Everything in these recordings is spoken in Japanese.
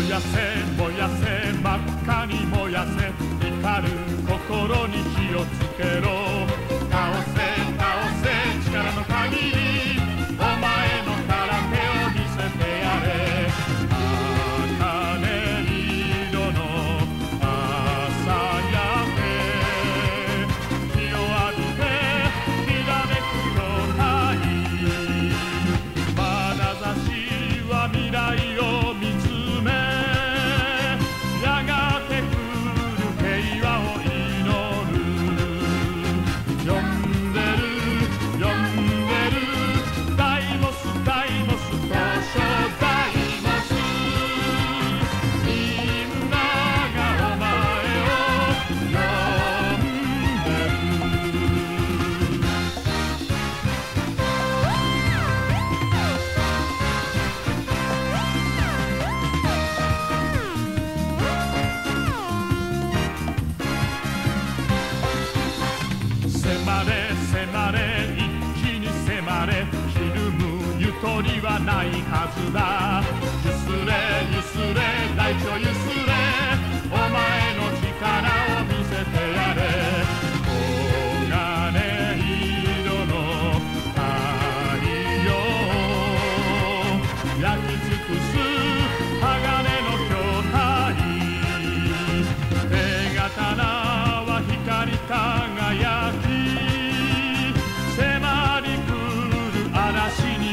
燃やせ燃やせ真っ赤に燃やせ光る心に火をつけろ。ないはずだ。ゆすれゆすれ大地をゆすれ。お前の力を見せてやれ。黄金色の太陽。焼き尽くす鋼の筐体手刀は光り輝き。迫り来る嵐に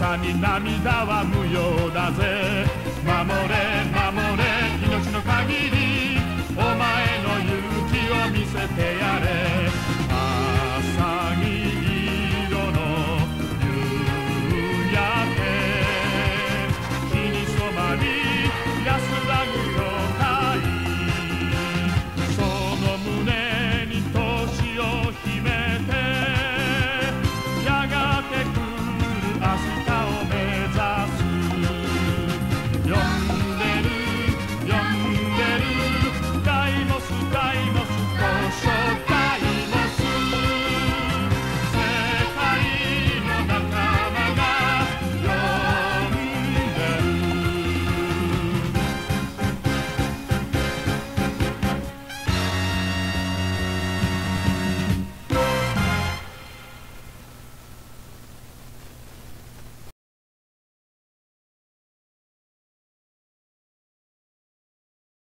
さに涙は無用だぜ。